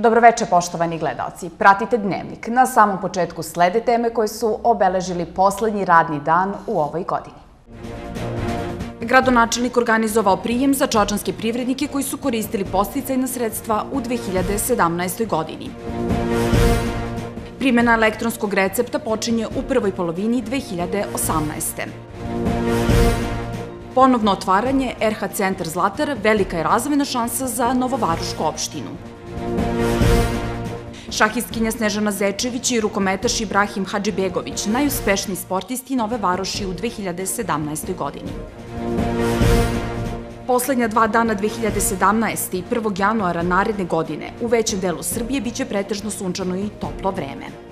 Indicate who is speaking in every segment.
Speaker 1: Dobroveče, poštovani gledalci. Pratite Dnevnik. Na samom početku slede teme koje su obeležili poslednji radni dan u ovoj godini. Gradonačelnik organizovao prijem za čačanske privrednike koji su koristili posticajna sredstva u 2017. godini. Primjena elektronskog recepta počinje u prvoj polovini 2018. Ponovno otvaranje RH Centar Zlatar velika je razvojna šansa za Novovarušku opštinu. Šahistkinja Snežana Zečević i rukometaš Ibrahim Hadžibegović, najuspešniji sportisti Nove Varoši u 2017. godini. Poslednja dva dana 2017. i 1. januara naredne godine u većem delu Srbije biće pretežno sunčano i toplo vreme.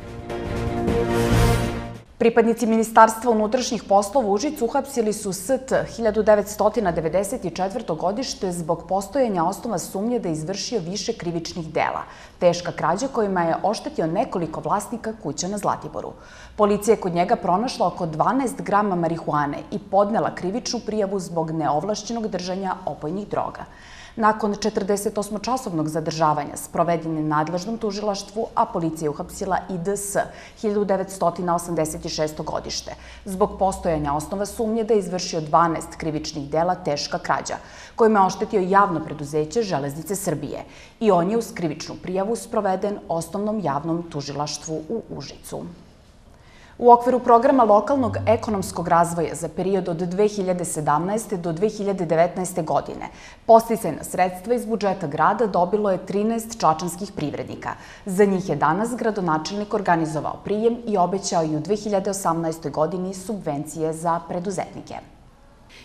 Speaker 1: Pripadnici Ministarstva unutrašnjih poslova u Užicu uhapsili su ST 1994. godište zbog postojanja osnova sumnje da je izvršio više krivičnih dela. Teška krađa kojima je oštetio nekoliko vlasnika kuća na Zlatiboru. Policija je kod njega pronašla oko 12 grama marihuane i podnela krivičnu prijavu zbog neovlašćenog držanja opojnih droga. Nakon 48-časovnog zadržavanja sproveden je nadležnom tužilaštvu, a policija uhapsila IDS 1986. godište zbog postojanja osnova sumnje da je izvršio 12 krivičnih dela teška krađa, kojima je oštetio javno preduzeće Železnice Srbije i on je uz krivičnu prijavu sproveden osnovnom javnom tužilaštvu u Užicu. U okviru programa lokalnog ekonomskog razvoja za period od 2017. do 2019. godine posticajna sredstva iz budžeta grada dobilo je 13 čačanskih privrednika. Za njih je danas gradonačelnik organizovao prijem i obećao i u 2018. godini subvencije za preduzetnike.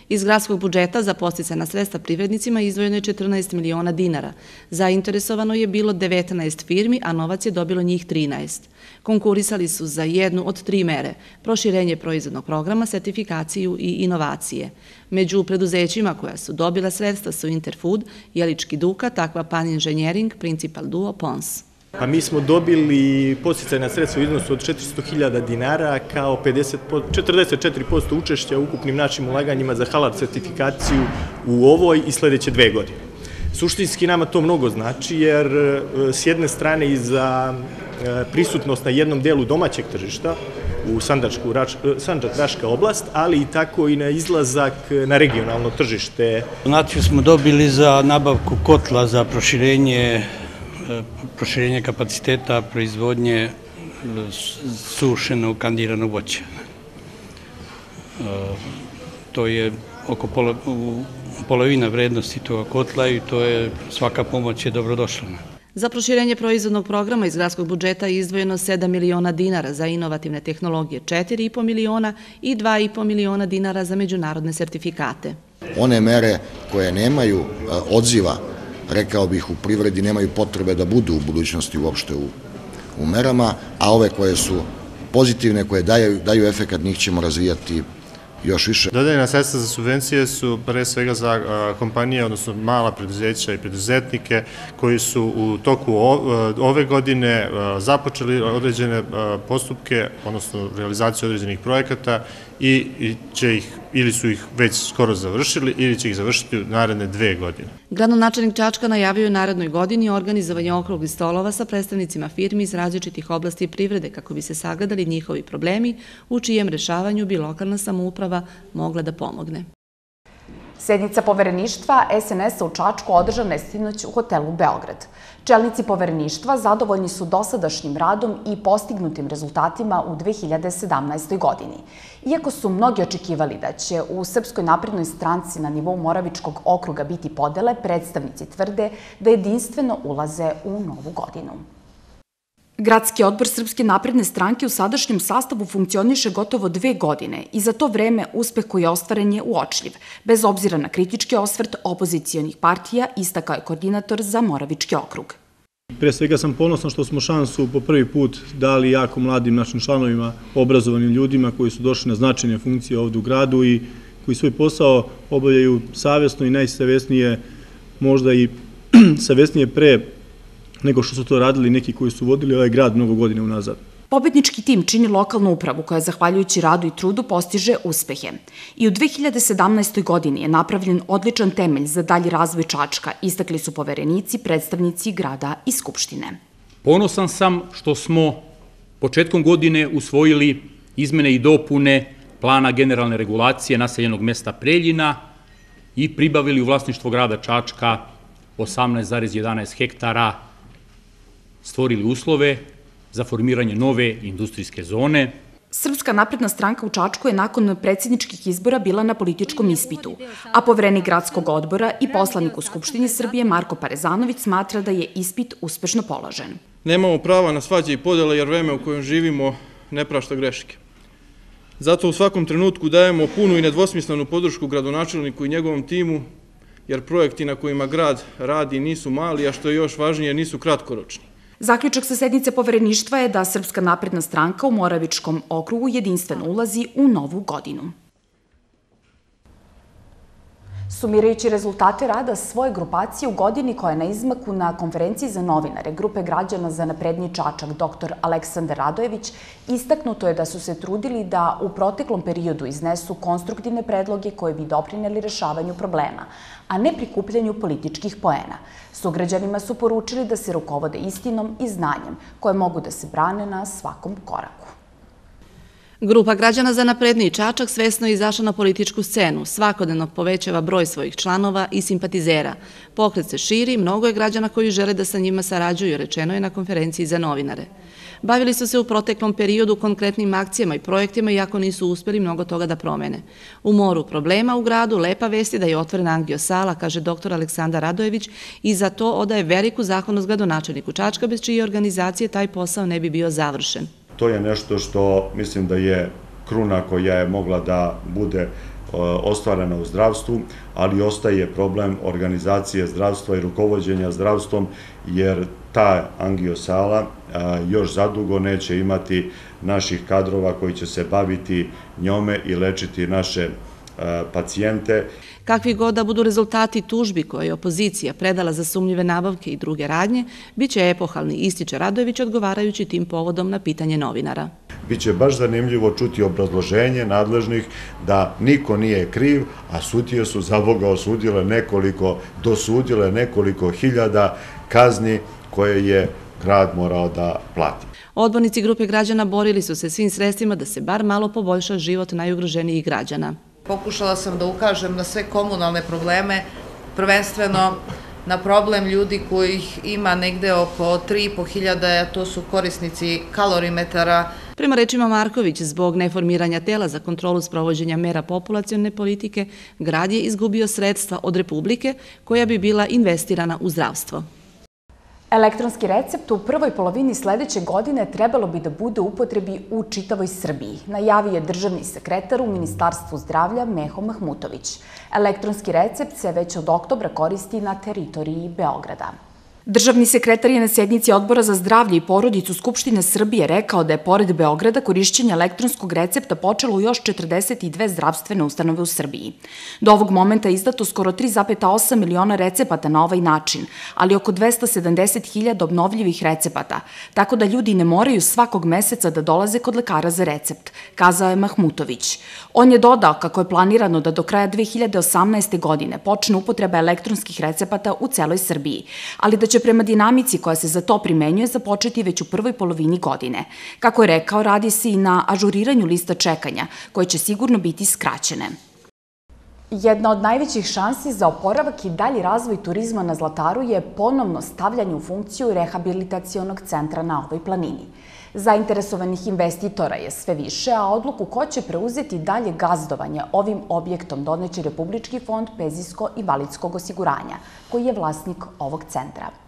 Speaker 2: Iz gradskog budžeta za posticana sredstva privrednicima izdvojeno je 14 miliona dinara. Zainteresovano je bilo 19 firmi, a novac je dobilo njih 13. Konkurisali su za jednu od tri mere, proširenje proizvodnog programa, sertifikaciju i inovacije. Među preduzećima koja su dobila sredstva su Interfood, Jelički Duka, Takva Pan Inženjering, Principal Duo, Pons.
Speaker 3: Pa mi smo dobili posticajna sredstva u iznosu od 400.000 dinara kao 50, 44% učešća u ukupnim našim ulaganjima za halal certifikaciju u ovoj i sledeće dve godine. Suštinski nama to mnogo znači jer e, s jedne strane i za e, prisutnost na jednom delu domaćeg tržišta u Sandačku, e, Sanđak-Raška oblast, ali i tako i na izlazak na regionalno tržište.
Speaker 4: Donaciju smo dobili za nabavku kotla za proširenje proširenje kapaciteta proizvodnje sušenog kandiranog voća. To je oko pola, polovina vrednosti toga kotla i to je svaka pomoć je dobrodošla.
Speaker 2: Za proširenje proizvodnog programa iz gradskog budžeta je izdvojeno 7 miliona dinara za inovativne tehnologije, 4,5 miliona i 2,5 miliona dinara za međunarodne sertifikate.
Speaker 5: One mere koje nemaju e, odziva rekao bih, u privredi nemaju potrebe da budu u budućnosti uopšte u, u merama, a ove koje su pozitivne, koje daju, daju efekat, njih ćemo razvijati još više.
Speaker 6: Dodeljena sredstva za subvencije su pre svega za kompanije, odnosno mala preduzeća i preduzetnike koji su u toku ove godine započeli određene postupke, odnosno realizaciju određenih projekata i će ih, ili su ih već skoro završili, ili će ih završiti u naredne dve godine.
Speaker 2: Gradonačelnik Čačka najavio u narednoj godini organizovanje okruglih stolova sa predstavnicima firmi iz različitih oblasti privrede kako bi se sagledali njihovi problemi u čijem rešavanju bi lokalna samouprava mogla da pomogne.
Speaker 1: Sednica povereništva SNS-a u Čačku održana je sinoć u hotelu Beograd. Čelnici povereništva zadovoljni su dosadašnjim radom i postignutim rezultatima u 2017. godini. Iako su mnogi očekivali da će u Srpskoj naprednoj stranci na nivou Moravičkog okruga biti podele, predstavnici tvrde da jedinstveno ulaze u novu godinu. Gradski odbor Srpske napredne stranke u sadašnjem sastavu funkcioniše gotovo dve godine i za to vreme uspeh koji je ostvaren je uočljiv. Bez obzira na kritički osvrt opozicijonih partija, istakao je koordinator za Moravički okrug.
Speaker 7: Pre svega sam ponosan što smo šansu po prvi put dali jako mladim našim članovima, obrazovanim ljudima koji su došli na značajne funkcije ovde u gradu i koji svoj posao obavljaju savjesno i najsavesnije, možda i savesnije pre nego što su to radili neki koji su vodili ovaj grad mnogo godine unazad.
Speaker 1: Pobednički tim čini lokalnu upravu koja, zahvaljujući radu i trudu, postiže uspehe. I u 2017. godini je napravljen odličan temelj za dalji razvoj Čačka, istakli su poverenici, predstavnici grada i Skupštine.
Speaker 8: Ponosan sam što smo početkom godine usvojili izmene i dopune plana generalne regulacije naseljenog mesta Preljina i pribavili u vlasništvo grada Čačka 18,11 hektara, stvorili uslove za formiranje nove industrijske zone.
Speaker 1: Srpska napredna stranka u Čačku je nakon predsjedničkih izbora bila na političkom ispitu, a poverenik gradskog odbora i poslanik u Skupštini Srbije Marko Parezanović smatra da je ispit uspešno položen.
Speaker 9: Nemamo prava na svađe i podele jer vreme u kojem živimo ne prašta greške. Zato u svakom trenutku dajemo punu i nedvosmislenu podršku gradonačelniku i njegovom timu, jer projekti na kojima grad radi nisu mali, a što je još važnije, nisu kratkoročni.
Speaker 1: Zaključak sa sednice povereništva je da Srpska napredna stranka u Moravičkom okrugu jedinstveno ulazi u novu godinu. Sumirajući rezultate rada svoje grupacije u godini koja je na izmaku na konferenciji za novinare Grupe građana za naprednji Čačak dr. Aleksandar Radojević, istaknuto je da su se trudili da u proteklom periodu iznesu konstruktivne predloge koje bi doprineli rešavanju problema, a ne prikupljanju političkih poena. Sugrađanima su poručili da se rukovode istinom i znanjem koje mogu da se brane na svakom koraku.
Speaker 2: Grupa građana za napredniji Čačak svesno izašla na političku scenu, svakodnevno povećava broj svojih članova i simpatizera. Pokret se širi, mnogo je građana koji žele da sa njima sarađuju, rečeno je na konferenciji za novinare. Bavili su se u proteklom periodu konkretnim akcijama i projektima, iako nisu uspeli mnogo toga da promene. U moru problema u gradu lepa vesti da je otvoren Angio Sala, kaže dr. Aleksandar Radojević, i za to odaje veliku zahvalnost gradonačelniku Čačka, bez čije organizacije taj posao ne bi bio završen.
Speaker 10: To je nešto što mislim da je kruna koja je mogla da bude e, ostvarena u zdravstvu, ali ostaje problem organizacije zdravstva i rukovodđenja zdravstvom, jer ta angiosala još zadugo neće imati naših kadrova koji će se baviti njome i lečiti naše pacijente.
Speaker 2: Kakvi god da budu rezultati tužbi koje je opozicija predala za sumnjive nabavke i druge radnje, bit će epohalni, ističe Radojević odgovarajući tim povodom na pitanje novinara.
Speaker 10: Biće baš zanimljivo čuti obrazloženje nadležnih da niko nije kriv, a sutije su za Boga osudile nekoliko, dosudile nekoliko hiljada kazni koje je grad morao da plati.
Speaker 2: Odbornici grupe građana borili su se svim sredstvima da se bar malo poboljša život najugroženijih građana.
Speaker 11: Pokušala sam da ukažem na sve komunalne probleme, prvenstveno na problem ljudi kojih ima negde oko 3,5 hiljada, a to su korisnici kalorimetara.
Speaker 2: Prema rečima Marković, zbog neformiranja tela za kontrolu sprovođenja mera populacione politike, grad je izgubio sredstva od Republike koja bi bila investirana u zdravstvo.
Speaker 1: Elektronski recept u prvoj polovini sledeće godine trebalo bi da bude u upotrebi u čitavoj Srbiji, najavio je državni sekretar u Ministarstvu zdravlja Meho Mahmutović. Elektronski recept se već od oktobra koristi na teritoriji Beograda. Državni sekretar je na sednici Odbora za zdravlje i porodicu Skupštine Srbije rekao da je pored Beograda korišćenje elektronskog recepta počelo u još 42 zdravstvene ustanove u Srbiji. Do ovog momenta je izdato skoro 3,8 miliona recepata na ovaj način, ali oko 270.000 obnovljivih recepata, tako da ljudi ne moraju svakog meseca da dolaze kod lekara za recept, kazao je Mahmutović. On je dodao kako je planirano da do kraja 2018. godine počne upotreba elektronskih recepata u celoj Srbiji, ali da će prema dinamici koja se za to primenjuje započeti već u prvoj polovini godine. Kako je rekao, radi se i na ažuriranju lista čekanja, koje će sigurno biti skraćene. Jedna od najvećih šansi za oporavak i dalji razvoj turizma na Zlataru je ponovno stavljanje u funkciju rehabilitacionog centra na ovoj planini. Zainteresovanih investitora je sve više, a odluku ko će preuzeti dalje gazdovanje ovim objektom doneće Republički fond pezijsko i validskog osiguranja, koji je vlasnik ovog centra.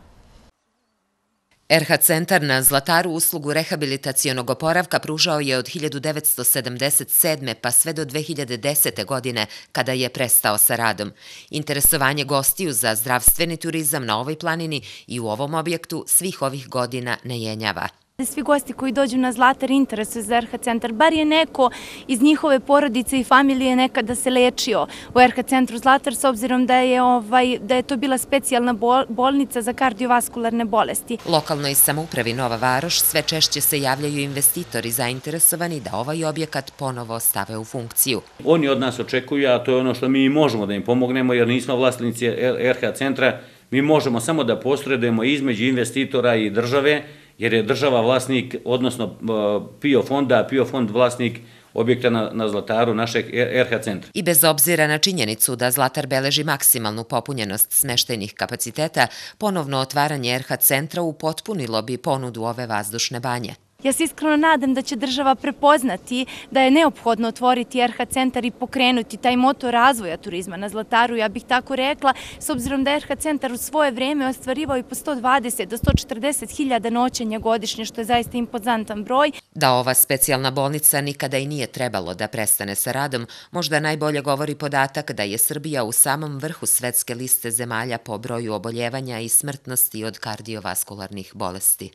Speaker 12: RH centar na Zlataru uslugu rehabilitacijonog oporavka pružao je od 1977. pa sve do 2010. godine kada je prestao sa radom. Interesovanje gostiju za zdravstveni turizam na ovoj planini i u ovom objektu svih ovih godina ne jenjava.
Speaker 13: Svi gosti koji dođu na Zlatar interesuju za RH centar, bar je neko iz njihove porodice i familije nekada se lečio u RH centru Zlatar s obzirom da je, ovaj, da je to bila specijalna bolnica za kardiovaskularne bolesti.
Speaker 12: Lokalnoj samoupravi Nova Varoš sve češće se javljaju investitori zainteresovani da ovaj objekat ponovo stave u funkciju.
Speaker 14: Oni od nas očekuju, a to je ono što mi možemo da im pomognemo jer nismo vlasnici RH centra, mi možemo samo da posredujemo između investitora i države jer je država vlasnik, odnosno e, PIO fonda, PIO fond vlasnik objekta na, Zlataru našeg RH centra.
Speaker 12: I bez obzira na činjenicu da Zlatar beleži maksimalnu popunjenost smeštajnih kapaciteta, ponovno otvaranje RH centra upotpunilo bi ponudu ove vazdušne banje.
Speaker 13: Ja se iskreno nadam da će država prepoznati da je neophodno otvoriti RH centar i pokrenuti taj motor razvoja turizma na Zlataru, ja bih tako rekla, s obzirom da je RH centar u svoje vreme ostvarivao i po 120 do 140 hiljada noćenja godišnje, što je zaista impozantan broj.
Speaker 12: Da ova specijalna bolnica nikada i nije trebalo da prestane sa radom, možda najbolje govori podatak da je Srbija u samom vrhu svetske liste zemalja po broju oboljevanja i smrtnosti od kardiovaskularnih bolesti.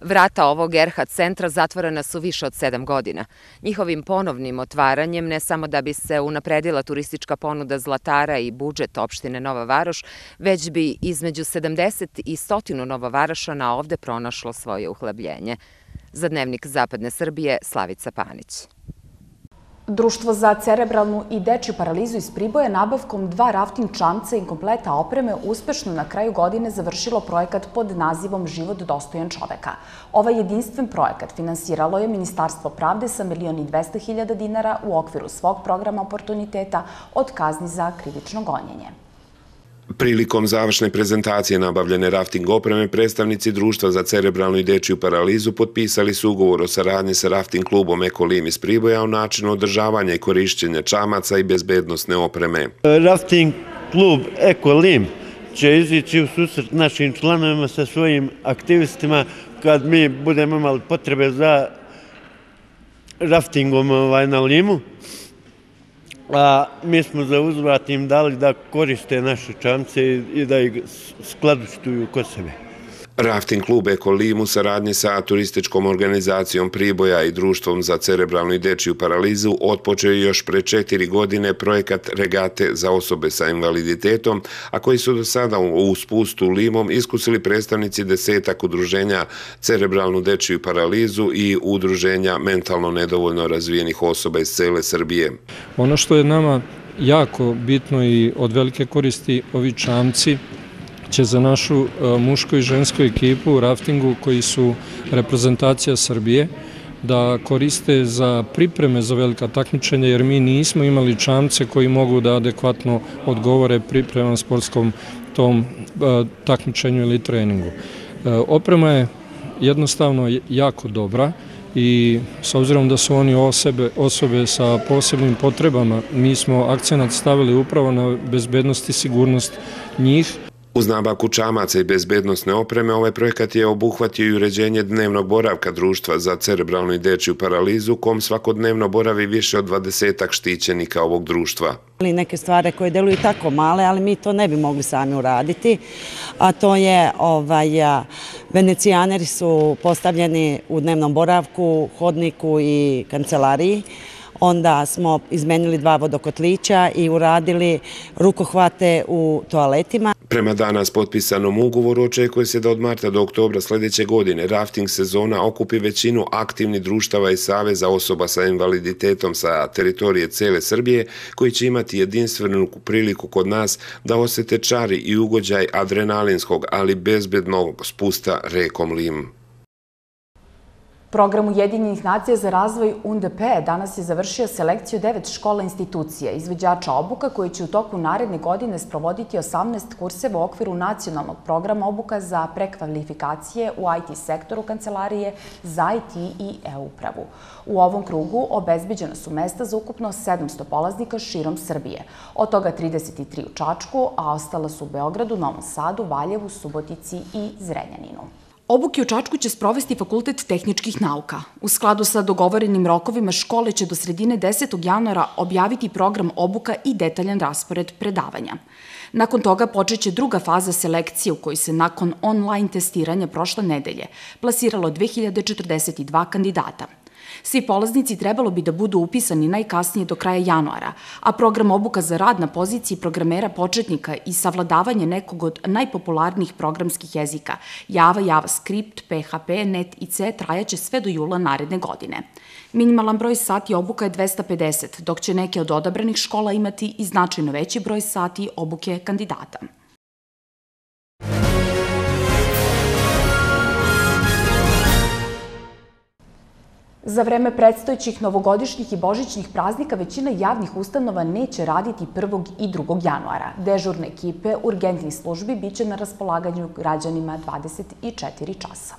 Speaker 12: Vrata ovog RH centra zatvorena su više od sedam godina. Njihovim ponovnim otvaranjem, ne samo da bi se unapredila turistička ponuda Zlatara i budžet opštine Nova Varoš, već bi između 70 i 100 Novovarašana ovde pronašlo svoje uhlebljenje. Za dnevnik Zapadne Srbije, Slavica Panić.
Speaker 1: Društvo za cerebralnu i dečju paralizu iz Priboja nabavkom dva rafting čamca i kompleta opreme uspešno na kraju godine završilo projekat pod nazivom Život dostojan čoveka. Ovaj jedinstven projekat finansiralo je Ministarstvo pravde sa milioni 200 hiljada dinara u okviru svog programa oportuniteta od kazni za krivično gonjenje.
Speaker 15: Prilikom završne prezentacije nabavljene rafting opreme, predstavnici Društva za cerebralnu i dečiju paralizu potpisali su ugovor o saradnji sa rafting klubom Ekolim iz Priboja o načinu održavanja i korišćenja čamaca i bezbednostne opreme.
Speaker 16: Rafting klub Ekolim će izići u susret našim članovima sa svojim aktivistima kad mi budemo imali potrebe za raftingom ovaj, na limu a mi smo za uzvrat im dali da koriste naše čamce i da ih skladuštuju kod sebe.
Speaker 15: Rafting klub Ekolim u saradnji sa turističkom organizacijom Priboja i društvom za cerebralnu i dečiju paralizu otpočeo je još pre četiri godine projekat regate za osobe sa invaliditetom, a koji su do sada u spustu Limom iskusili predstavnici desetak udruženja cerebralnu dečiju paralizu i udruženja mentalno nedovoljno razvijenih osoba iz cele Srbije.
Speaker 17: Ono što je nama jako bitno i od velike koristi ovi čamci će za našu e, mušku i žensku ekipu u raftingu koji su reprezentacija Srbije da koriste za pripreme za velika takmičenja jer mi nismo imali čamce koji mogu da adekvatno odgovore pripremam sportskom tom e, takmičenju ili treningu. E, oprema je jednostavno jako dobra i s obzirom da su oni osobe, osobe sa posebnim potrebama, mi smo akcenat stavili upravo na bezbednost i sigurnost njih
Speaker 15: Uz nabavku čamaca i bezbednostne opreme, ovaj projekat je obuhvatio i uređenje dnevnog boravka društva za cerebralnu i dečiju paralizu, kom svakodnevno boravi više od 20 štićenika ovog društva.
Speaker 18: Neke stvari koje deluju tako male, ali mi to ne bi mogli sami uraditi, a to je ovaj, venecijaneri su postavljeni u dnevnom boravku, hodniku i kancelariji, Onda smo izmenili dva vodokotlića i uradili rukohvate u toaletima.
Speaker 15: Prema danas potpisanom ugovoru očekuje se da od marta do oktobra sledeće godine rafting sezona okupi većinu aktivnih društava i saveza osoba sa invaliditetom sa teritorije cele Srbije, koji će imati jedinstvenu priliku kod nas da osete čari i ugođaj adrenalinskog, ali bezbednog spusta rekom Lim.
Speaker 1: Program Ujedinjenih nacija za razvoj UNDP danas je završio selekciju devet škola institucija, izveđača obuka koji će u toku naredne godine sprovoditi 18 kurseva u okviru nacionalnog programa obuka za prekvalifikacije u IT sektoru Kancelarije za IT i e-upravu. U ovom krugu obezbeđena su mesta za ukupno 700 polaznika širom Srbije, od toga 33 u Čačku, a ostala su u Beogradu, Novom Sadu, Valjevu, Subotici i Zrenjaninu. Obuke u Čačku će sprovesti Fakultet tehničkih nauka. U skladu sa dogovorenim rokovima škole će do sredine 10. januara objaviti program obuka i detaljan raspored predavanja. Nakon toga počeće druga faza selekcije u kojoj se nakon online testiranja prošle nedelje plasiralo 2042 kandidata. Svi polaznici trebalo bi da budu upisani najkasnije do kraja januara, a program obuka za rad na poziciji programera početnika i savladavanje nekog od najpopularnijih programskih jezika Java, JavaScript, PHP, Net i C trajaće sve do jula naredne godine. Minimalan broj sati obuka je 250, dok će neke od odabranih škola imati i značajno veći broj sati obuke kandidata. Za vreme predstojećih novogodišnjih i božićnih praznika većina javnih ustanova neće raditi 1. i 2. januara. Dežurne ekipe urgentnih službi biće na raspolaganju građanima 24 časa.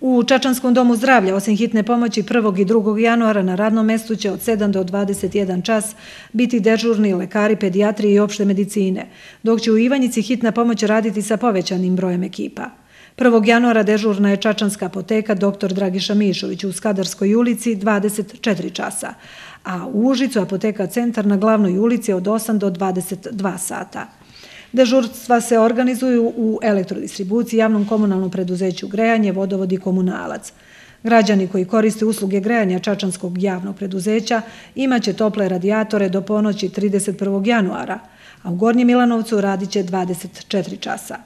Speaker 19: U Čačanskom domu zdravlja, osim hitne pomoći 1. i 2. januara, na radnom mestu će od 7 do 21 čas biti dežurni lekari, pediatri i opšte medicine, dok će u Ivanjici hitna pomoć raditi sa povećanim brojem ekipa. 1. januara dežurna je Čačanska apoteka dr. Dragiša Mišović u Skadarskoj ulici 24 časa, a u Užicu apoteka Centar na glavnoj ulici od 8 do 22 sata. Dežurstva se organizuju u elektrodistribuciji, javnom komunalnom preduzeću grejanje, vodovod i komunalac. Građani koji koriste usluge grejanja Čačanskog javnog preduzeća imaće tople radijatore do ponoći 31. januara, a u Gornjem Milanovcu radit će 24 časa.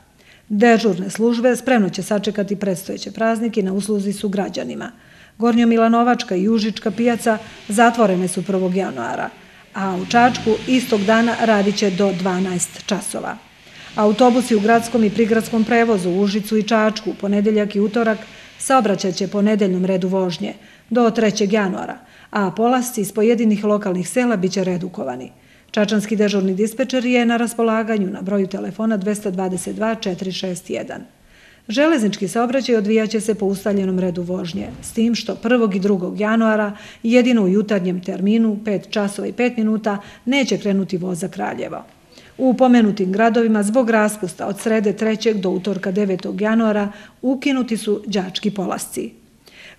Speaker 19: Dežurne službe spremno će sačekati predstojeće praznike na usluzi su građanima. Gornjo Milanovačka i Užička pijaca zatvorene su 1. januara, a u Čačku istog dana radit će do 12 časova. Autobusi u gradskom i prigradskom prevozu u Užicu i Čačku ponedeljak i utorak saobraćaće po nedeljnom redu vožnje do 3. januara, a polasci iz pojedinih lokalnih sela biće redukovani. Čačanski dežurni dispečer je na raspolaganju na broju telefona 222 461. Železnički saobraćaj odvijaće se po ustaljenom redu vožnje, s tim što 1. i 2. januara jedino u jutarnjem terminu 5 časova i 5 minuta neće krenuti voz za Kraljevo. U pomenutim gradovima zbog raspusta od srede 3. do utorka 9. januara ukinuti su đački polasci.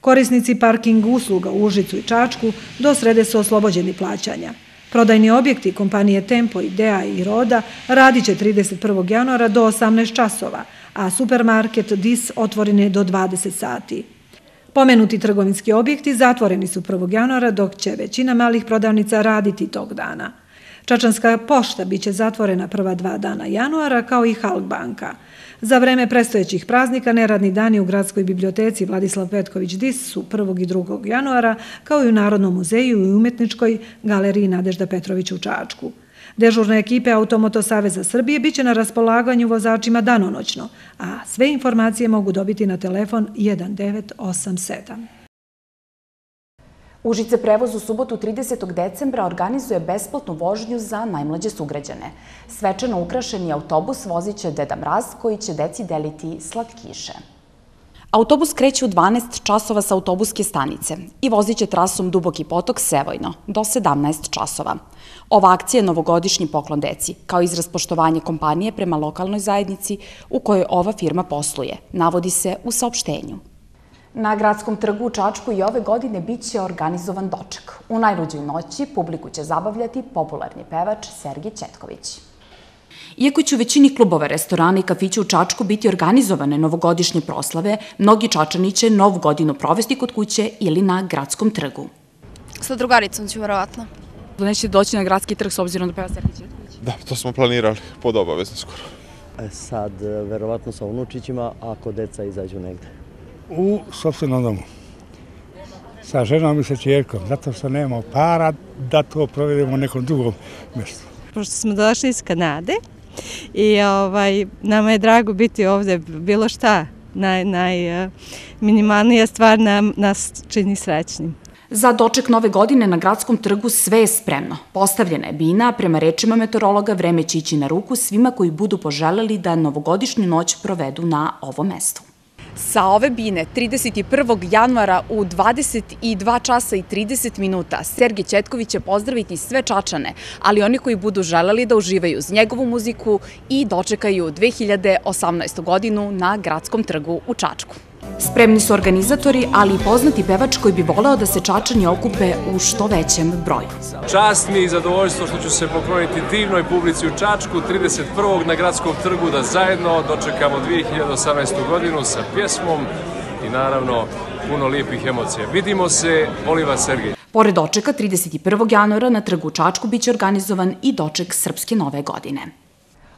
Speaker 19: Korisnici parking usluga u Užicu i Čačku do srede su oslobođeni plaćanja. Prodajni objekti kompanije Tempo, Idea i Roda radit će 31. januara do 18 časova, a supermarket DIS otvoren je do 20 sati. Pomenuti trgovinski objekti zatvoreni su 1. januara, dok će većina malih prodavnica raditi tog dana. Čačanska pošta biće zatvorena prva dva dana januara, kao i Halk banka. Za vreme prestojećih praznika neradni dani u Gradskoj biblioteci Vladislav Petković Dis su 1. i 2. januara, kao i u Narodnom muzeju i umetničkoj galeriji Nadežda Petrovića u Čačku. Dežurne ekipe Automoto Saveza Srbije biće na raspolaganju vozačima danonoćno, a sve informacije mogu dobiti na telefon 1987.
Speaker 1: Užice prevoz u subotu 30. decembra organizuje besplatnu vožnju za najmlađe sugrađane. Svečano ukrašeni autobus vozit će Deda Mraz koji će deci deliti slatkiše. Autobus kreće u 12 časova sa autobuske stanice i vozit će trasom Duboki potok Sevojno do 17 časova. Ova akcija je novogodišnji poklon deci, kao izraz poštovanja kompanije prema lokalnoj zajednici u kojoj ova firma posluje, navodi se u saopštenju. Na gradskom trgu u Čačku i ove godine bit će organizovan doček. U najluđoj noći publiku će zabavljati popularni pevač Sergij Četković. Iako će u većini klubova, restorana i kafića u Čačku biti organizovane novogodišnje proslave, mnogi Čačani će novu godinu provesti kod kuće ili na gradskom trgu.
Speaker 20: Sa drugaricom ću verovatno.
Speaker 1: Neće doći na gradski trg s obzirom da peva Sergij Četković?
Speaker 21: Da, to smo planirali pod obavezno skoro.
Speaker 22: E sad, verovatno sa unučićima, ako deca izađu negde
Speaker 23: u sobstvenom domu. Sa ženom i sa čerkom, zato što nemamo para da to provedemo u nekom drugom mjestu.
Speaker 24: Pošto smo došli iz Kanade i ovaj, nama je drago biti ovde bilo šta, naj, naj, minimalnija stvar nam, nas čini srećnim.
Speaker 1: Za doček nove godine na gradskom trgu sve je spremno. Postavljena je bina, prema rečima meteorologa vreme će ići na ruku svima koji budu poželeli da novogodišnju noć provedu na ovom mestu. Sa ove bine 31. januara u 22 časa i 30 minuta Sergij Četković će pozdraviti sve Čačane, ali oni koji budu želeli da uživaju uz njegovu muziku i dočekaju 2018. godinu na gradskom trgu u Čačku. Spremni su organizatori, ali i poznati pevač koji bi voleo da se Čačani okupe u što većem broju.
Speaker 25: Čast mi i zadovoljstvo što ću se pokloniti divnoj publici u Čačku 31. na gradskom trgu da zajedno dočekamo 2018. godinu sa pjesmom i naravno puno lijepih emocija. Vidimo se, volim vas Sergej.
Speaker 1: Pored dočeka 31. januara na trgu u Čačku biće organizovan i doček Srpske nove godine.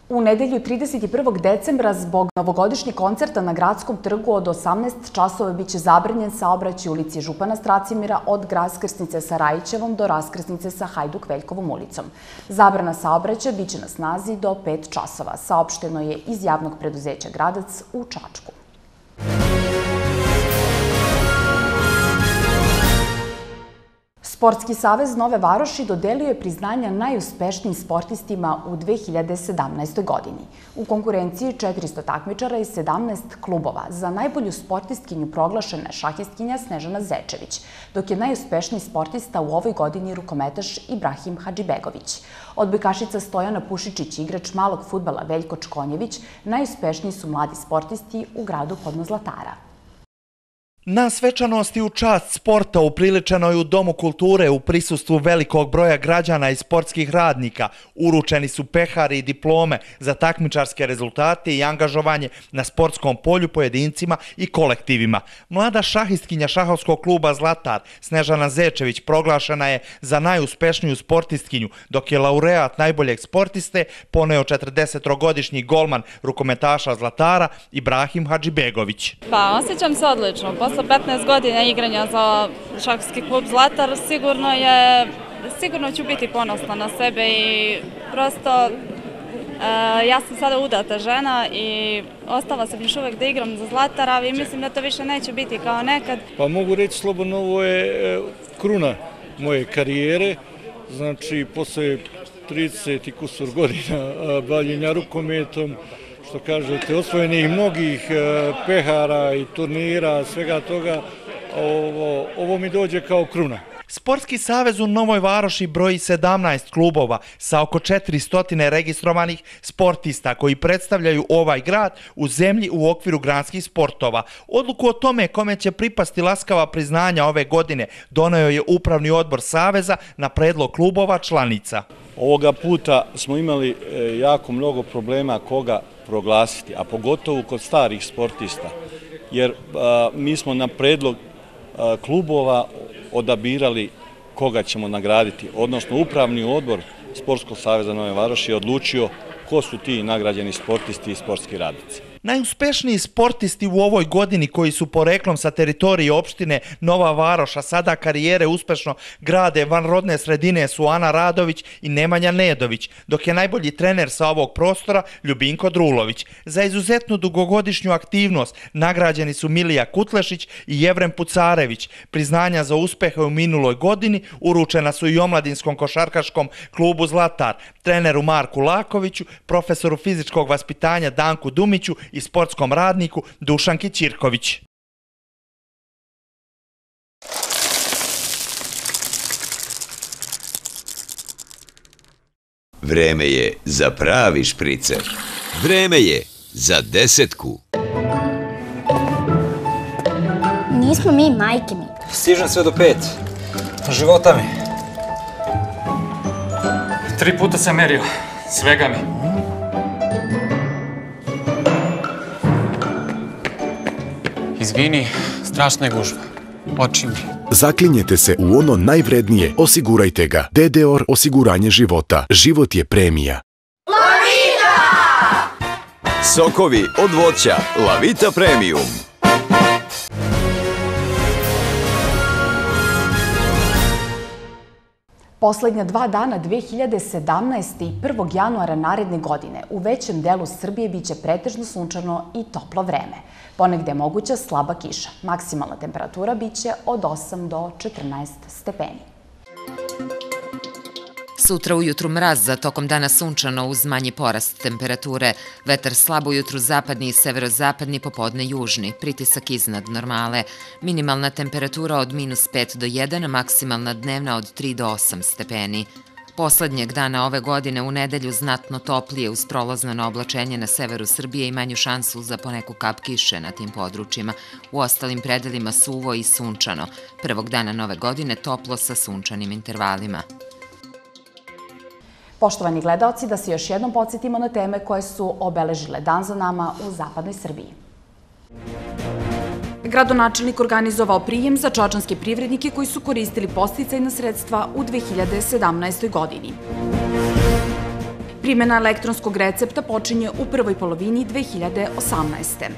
Speaker 1: U nedelju 31. decembra zbog novogodišnjeg koncerta na gradskom trgu od 18 časova biće zabranjen saobraćaj ulici Župana Stracimira od raskrsnice sa Rajićevom do raskrsnice sa Hajduk Veljkovom ulicom. Zabrana saobraćaja biće na snazi do 5 časova. Saopšteno je iz javnog preduzeća Gradac u Čačku. Sportski savez Nove Varoši dodelio je priznanja najuspešnijim sportistima u 2017. godini. U konkurenciji 400 takmičara i 17 klubova. Za najbolju sportistkinju proglašena je šahistkinja Snežana Zečević, dok je najuspešniji sportista u ovoj godini rukometaš Ibrahim Hadžibegović. Odbojkašica Stojana Pušičić i igrač malog futbala Veljko Čkonjević najuspešniji su mladi sportisti u gradu Podno Zlatara.
Speaker 26: Na svečanosti u čast sporta upriličenoj u Domu kulture u prisustvu velikog broja građana i sportskih radnika uručeni su pehari i diplome za takmičarske rezultate i angažovanje na sportskom polju pojedincima i kolektivima. Mlada šahistkinja šahovskog kluba Zlatar Snežana Zečević proglašena je za najuspešniju sportistkinju, dok je laureat najboljeg sportiste poneo 40-godišnji golman rukometaša Zlatara Ibrahim Hadžibegović.
Speaker 27: Pa, osjećam se odlično posle 15 godina igranja za šahovski klub Zlatar, sigurno je, sigurno ću biti ponosna na sebe i prosto e, ja sam sada udata žena i ostala sam još uvek da igram za Zlatara i mislim da to više neće biti kao nekad.
Speaker 23: Pa mogu reći slobodno ovo je e, kruna moje karijere, znači posle 30 i kusur godina bavljenja rukometom, što kažete, osvojenih mnogih e, pehara i turnira, svega toga, ovo, ovo mi dođe kao kruna.
Speaker 26: Sportski savez u Novoj Varoši broji 17 klubova sa oko 400 registrovanih sportista koji predstavljaju ovaj grad u zemlji u okviru granskih sportova. Odluku o tome kome će pripasti laskava priznanja ove godine donio je Upravni odbor Saveza na predlog klubova članica.
Speaker 28: Ovoga puta smo imali e, jako mnogo problema koga proglasiti, a pogotovo kod starih sportista, jer mi smo na predlog klubova odabirali koga ćemo nagraditi, odnosno upravni odbor Sportskog savjeza Nove Varoši je odlučio ko su ti nagrađeni sportisti i sportski radnici.
Speaker 26: Najuspešniji sportisti u ovoj godini koji su poreklom sa teritorije opštine Nova Varoša sada karijere uspešno grade van rodne sredine su Ana Radović i Nemanja Nedović, dok je najbolji trener sa ovog prostora Ljubinko Drulović. Za izuzetnu dugogodišnju aktivnost nagrađeni su Milija Kutlešić i Jevrem Pucarević. Priznanja za uspehe u minuloj godini uručena su i omladinskom košarkaškom klubu Zlatar, treneru Marku Lakoviću, profesoru fizičkog vaspitanja Danku Dumiću sportskom radniku Dušanki Ćirković.
Speaker 29: Vreme je za pravi špricer. Vreme je za desetku.
Speaker 30: Nismo mi majke mi.
Speaker 31: Stižem sve do pet. Života mi. Tri puta sam merio. Svega mi. Izvini, strašna je gužva. Oči mi.
Speaker 32: Zaklinjete se u ono najvrednije, osigurajte ga. DDOR osiguranje života. Život je premija.
Speaker 29: Lavita! Sokovi od voća. Lavita Premium.
Speaker 1: Poslednja dva dana 2017. i 1. januara naredne godine u većem delu Srbije biće pretežno sunčano i toplo vreme. Ponegde je moguća slaba kiša. Maksimalna temperatura biće od 8 do 14 stepeni.
Speaker 12: Sutra ujutru mraz, za tokom dana sunčano uz manji porast temperature. Vetar slab ujutru zapadni i severozapadni, popodne južni. Pritisak iznad normale. Minimalna temperatura od minus 5 do 1, maksimalna dnevna od 3 do 8 stepeni. Poslednjeg dana ove godine u nedelju znatno toplije uz prolazno oblačenje na severu Srbije i manju šansu za poneku kap kiše na tim područjima. U ostalim predelima suvo i sunčano. Prvog dana nove godine toplo sa sunčanim intervalima.
Speaker 1: Poštovani gledalci, da se još jednom podsjetimo na teme koje su obeležile dan za nama u zapadnoj Srbiji. Gradonačelnik organizovao prijem za čačanske privrednike koji su koristili posticajna sredstva u 2017. godini. Primjena elektronskog recepta počinje u prvoj polovini 2018.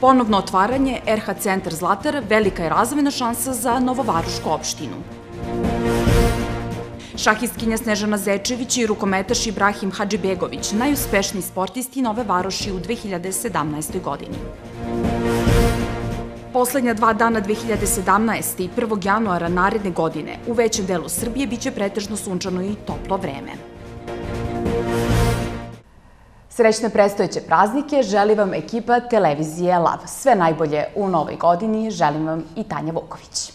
Speaker 1: Ponovno otvaranje RH Centar Zlatar velika je razvojna šansa za Novovarušku opštinu. Šahistkinja Snežana Zečević i rukometaš Ibrahim Hadžibegović, najuspešniji sportisti Nove Varoši u 2017. godini. Poslednja dva dana 2017. i 1. januara naredne godine u većem delu Srbije biće pretežno sunčano i toplo vreme. Srećne predstojeće praznike želi vam ekipa televizije LAV. Sve najbolje u novoj godini želim vam i Tanja Vuković.